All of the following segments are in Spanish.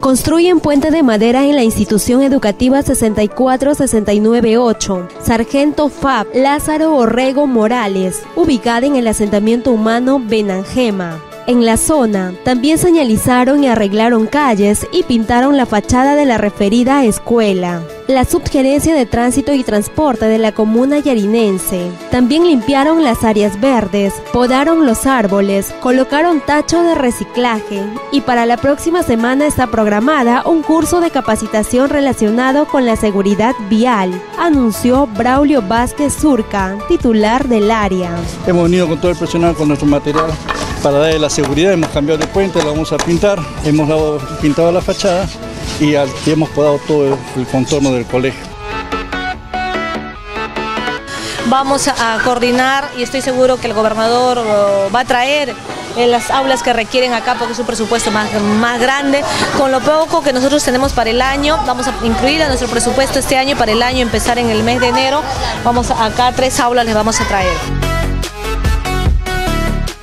Construyen puente de madera en la institución educativa 64698, Sargento Fab Lázaro Orrego Morales, ubicada en el asentamiento humano Benangema. En la zona también señalizaron y arreglaron calles y pintaron la fachada de la referida escuela. La Subgerencia de Tránsito y Transporte de la comuna yarinense también limpiaron las áreas verdes, podaron los árboles, colocaron tacho de reciclaje y para la próxima semana está programada un curso de capacitación relacionado con la seguridad vial, anunció Braulio Vázquez Surca, titular del área. Hemos venido con todo el personal con nuestro material para darle la seguridad, hemos cambiado de puente, lo vamos a pintar, hemos pintado la fachada y hemos podado todo el contorno del colegio. Vamos a coordinar y estoy seguro que el gobernador va a traer eh, las aulas que requieren acá porque es un presupuesto más, más grande. Con lo poco que nosotros tenemos para el año, vamos a incluir a nuestro presupuesto este año para el año empezar en el mes de enero. Vamos acá tres aulas les vamos a traer.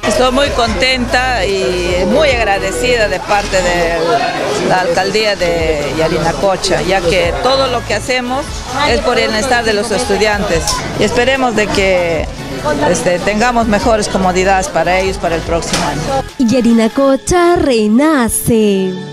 Estoy muy contenta y muy agradecida de parte de la alcaldía de Yarinacocha, ya que todo lo que hacemos es por el bienestar de los estudiantes y esperemos de que este, tengamos mejores comodidades para ellos para el próximo año. Yarinacocha renace.